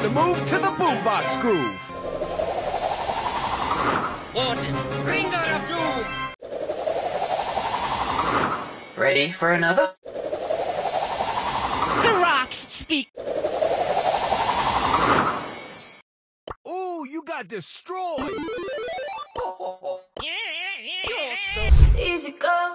Time to move to the boombox groove. Otis, Ringer of Doom! Ready for another? The rocks speak! Ooh, you got destroyed! Easy go.